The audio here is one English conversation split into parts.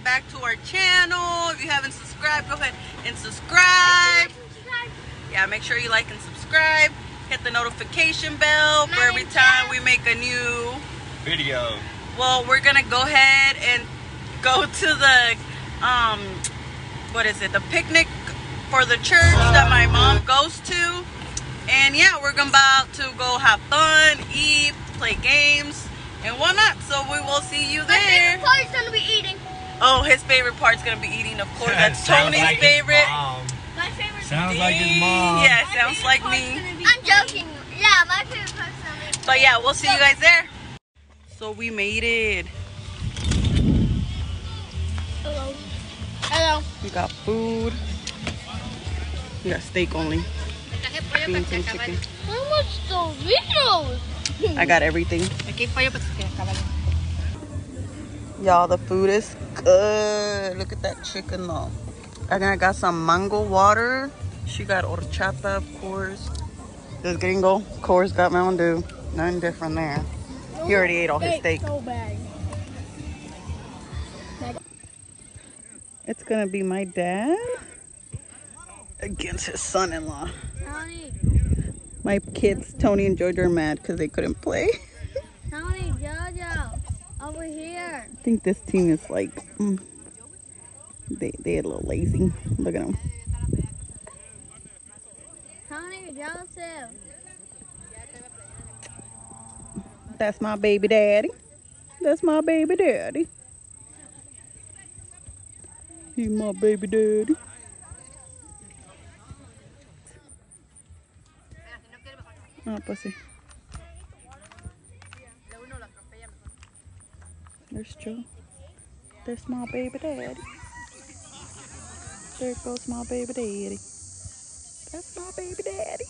welcome back to our channel. If you haven't subscribed, go ahead and subscribe. Yeah, make sure you like and subscribe. Hit the notification bell for every time we make a new Video. well, we're gonna go ahead and go to the um what is it? The picnic for the church that my mom goes to. And yeah, we're about to go have fun, eat, play games, and whatnot. So we will see you My favorite there. part is gonna be eating. Oh, his favorite part's gonna be eating, of course. That's Tony's like favorite. My favorite. Sounds like his mom. Yeah, sounds like me. I'm joking. Yeah, my favorite part's gonna be. But yeah, we'll see you guys there. So we made it. Hello. Hello. We got food. We got steak only. Beans and chicken. How much Doritos? I got everything. Aquí pollo para que caballo. Y'all, the food is good. Look at that chicken though. And then I got some mango water. She got horchata, of course. This gringo, of course, got Mountain Dew. Nothing different there. He already ate all his steak. So. It's gonna be my dad against his son-in-law. My kids, Tony and George, are mad because they couldn't play. Tony, Jojo, over here. I think this team is like, mm, they they a little lazy. Look at them. Tony, Joseph. That's my baby daddy. That's my baby daddy. He's my baby daddy. Ah, pues sí. There's Joe. There's my baby daddy. There goes my baby daddy. That's my baby daddy.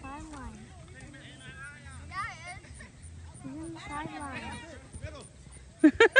Sideline. He's in the sideline.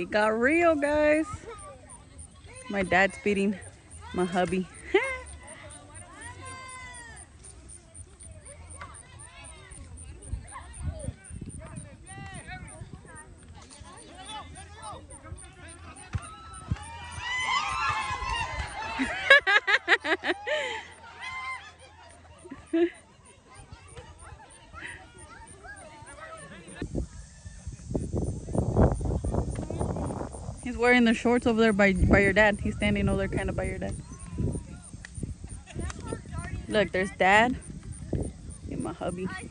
It got real, guys. My dad's beating my hubby. Wearing the shorts over there by by your dad. He's standing over there kind of by your dad. Look, there's dad and my hubby. See.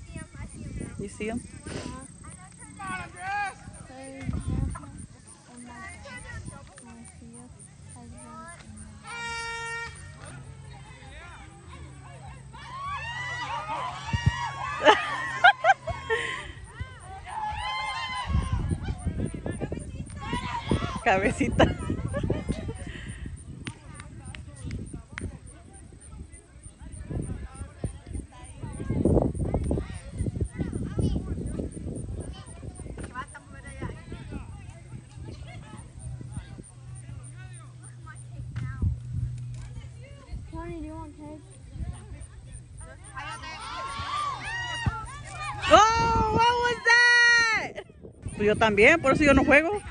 You see him? Cabecita. Oh, what was that? Pues yo también, por eso yo no juego.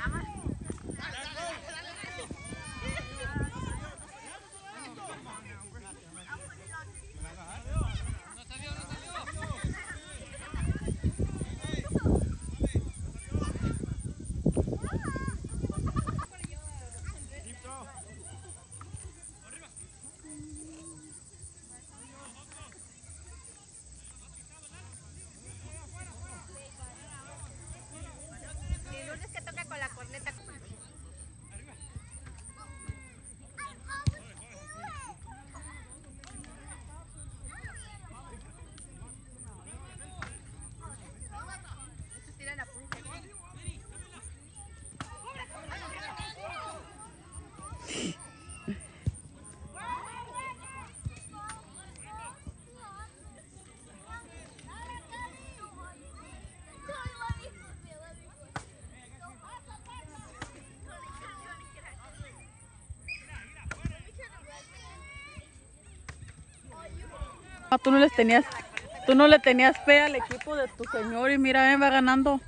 Ah, tú no les tenías, tú no le tenías fe al equipo de tu señor y mira, eh, va ganando.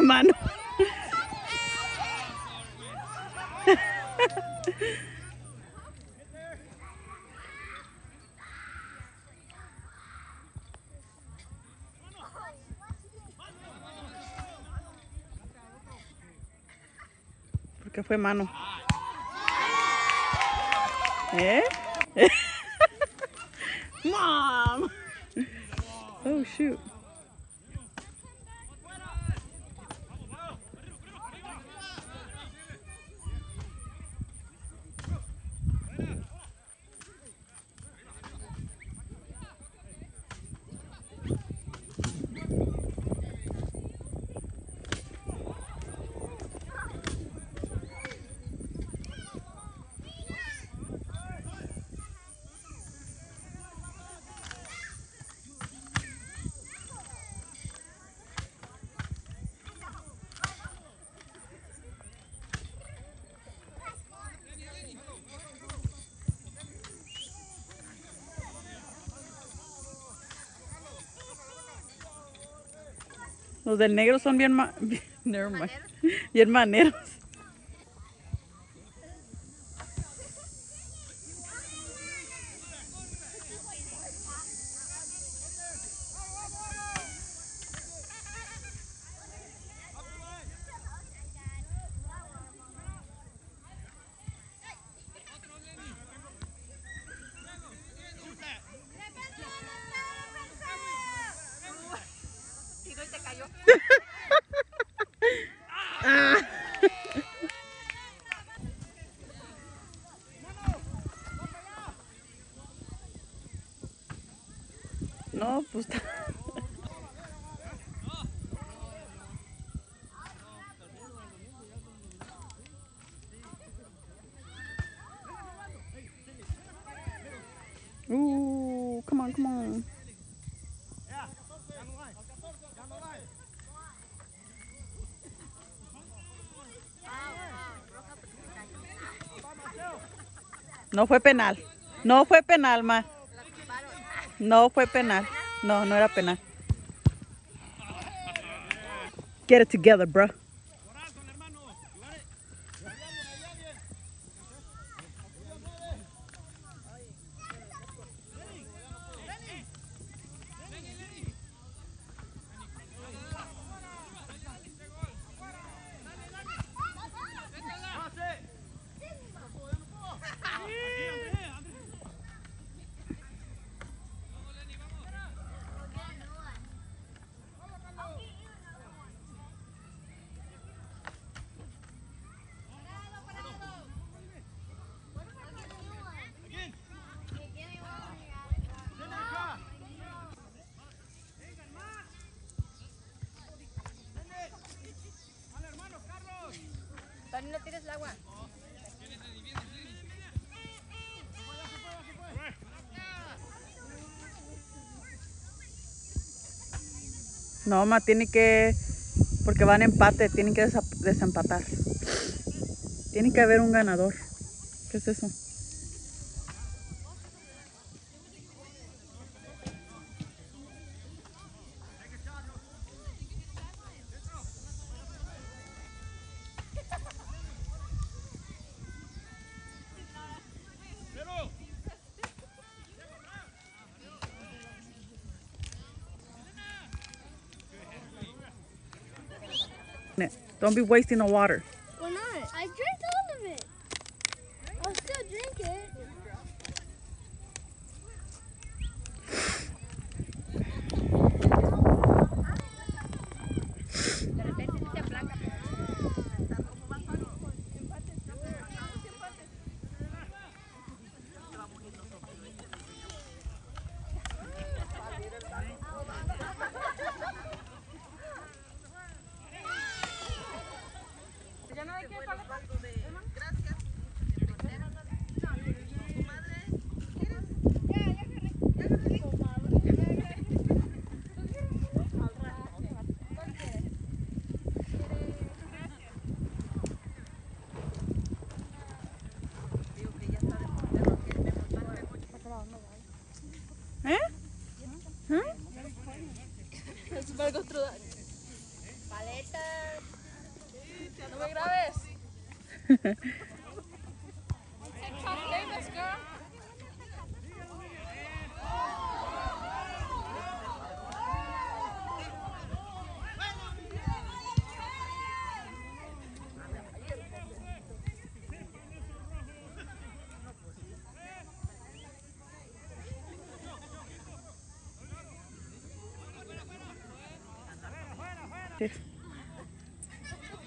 Mano. Porque fue mano. ¿Eh? Mom. Oh shoot. Los del negro son bien, ma bien, mind. bien maneros. No, pues. Ooh, come on, come on. No fue penal. No fue penal, ma. No fue penal. No, no era penal. Get it together, bro. No tires el agua. No, ma, tiene que. Porque van empate, tienen que desempatar. Tiene que haber un ganador. ¿Qué es eso? Don't be wasting the water. Why not? I drank all of it. I'll still drink it.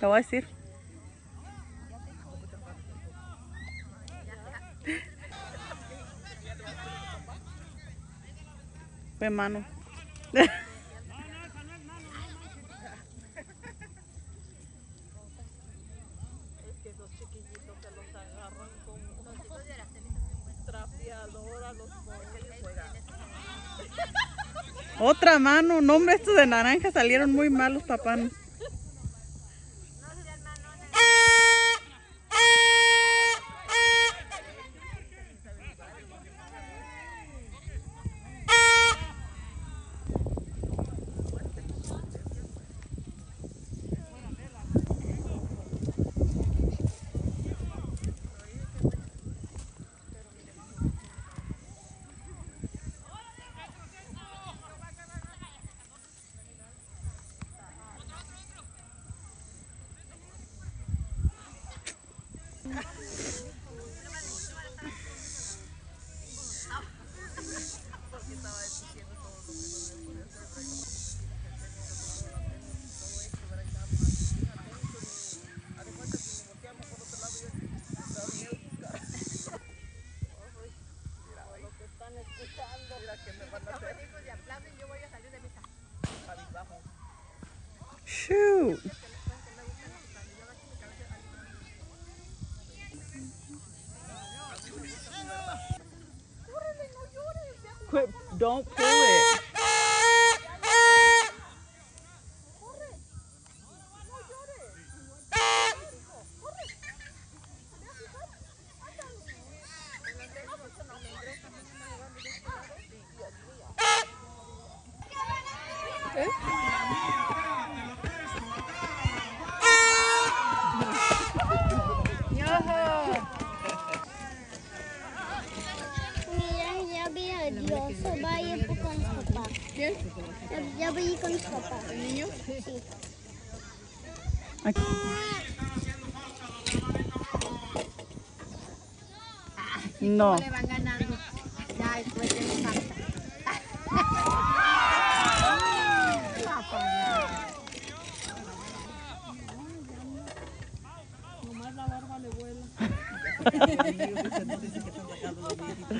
Te voy a decir. Fue mano. Otra mano, no hombre, estos de naranja salieron muy malos, papá. Shoot. Quit, don't pull ¿Quién? Yo, voy con mis papás. ¿El niño? Sí. Aquí. No. le van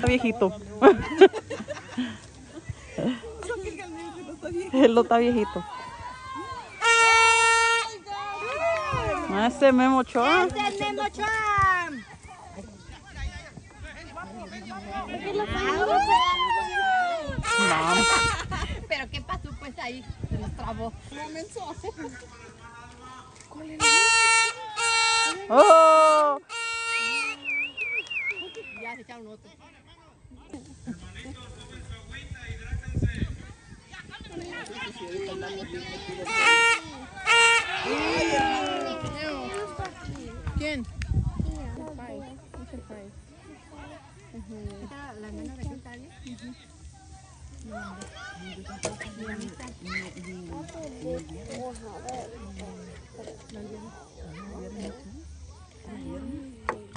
viejito. No está viejito. Ah, Ese Memo Ochoa. Memo. Pero ¿qué pasó pues ahí? Se nos trabó. Oh. Ya se echaron otro. ¿Quién? La nena de aquí está bien.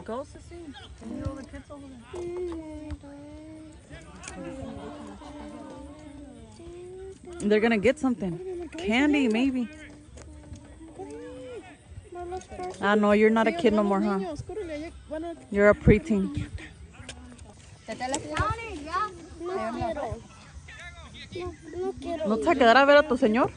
Goes to see. All the kids over there. Mm-hmm. They're gonna get something. Candy, maybe. Ah, no, you're not a kid no more, huh? You're a preteen. No. No, no quiero. ¿No te vas a ver a tu señor?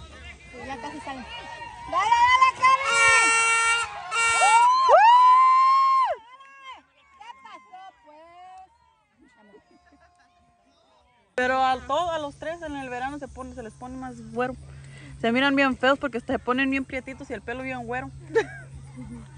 Se miran bien feos porque se ponen bien prietitos y el pelo bien güero.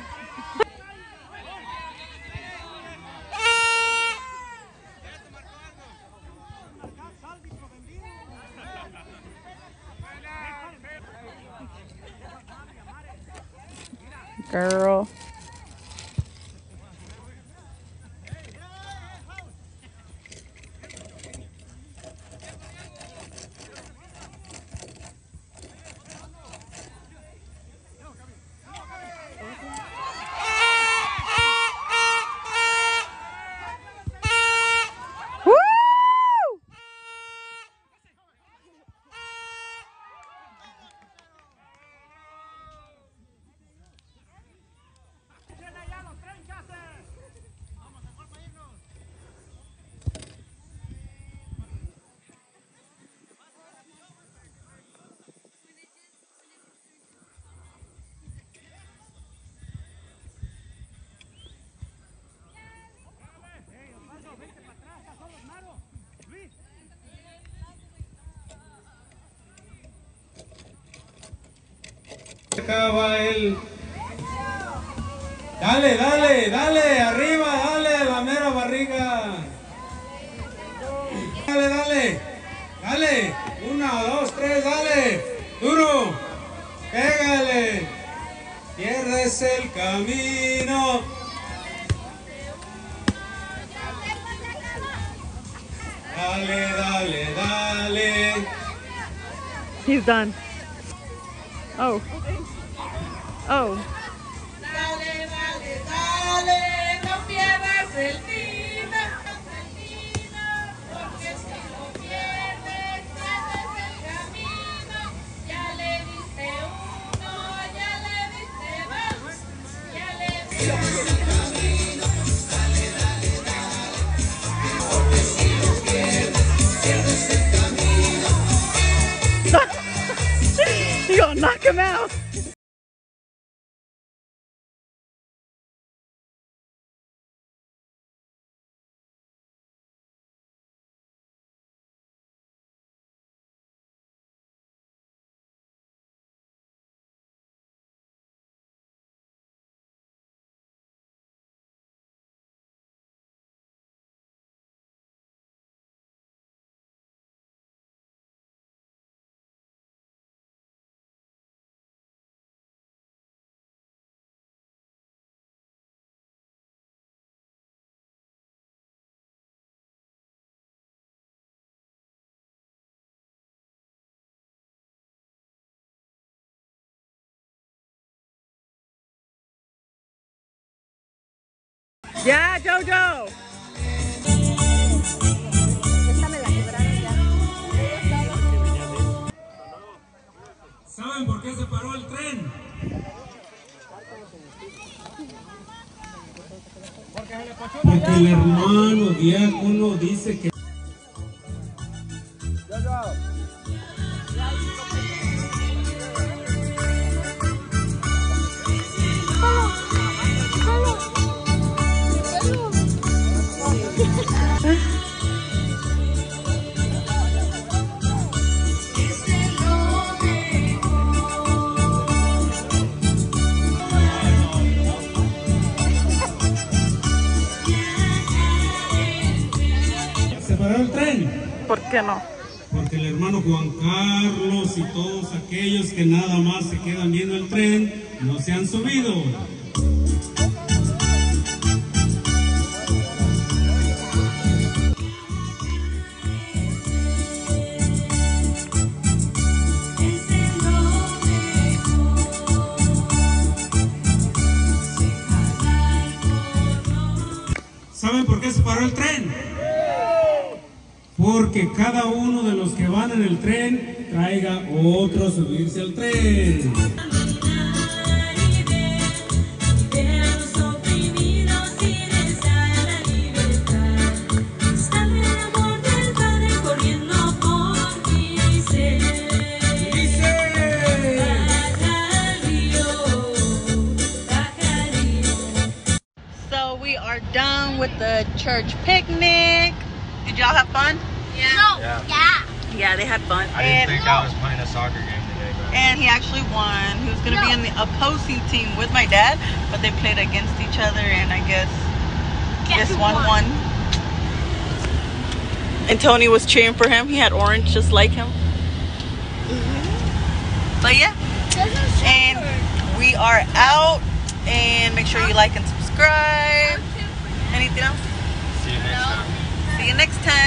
Acaba él. Dale, dale, dale, arriba, dale, la mera barriga. Dale, dale, dale. Una, dos, tres, dale. Duro. Pégale. Pierdes el camino. Dale, dale, dale. He's done. Oh. Oh. Ya, Jojo. ¿Saben por qué se paró el tren? Porque el hermano diácono dice que Y todos aquellos que nada más se quedan viendo el tren no se han subido. ¿Saben por qué se paró el tren? Porque cada uno de los que van en el tren traiga otro subirse al tren. So we are done with the church picnic. Did y'all have fun? No. Yeah. Yeah. Yeah, they had fun. I didn't and, think I was playing a soccer game today, but and he actually won. He was gonna be in the opposing team with my dad, but they played against each other, and I guess Guess this one won? won. And Tony was cheering for him. He had orange just like him. Mm-hmm. But yeah, and we are out. And make sure you like and subscribe. Anything else? see you next time. See you next time.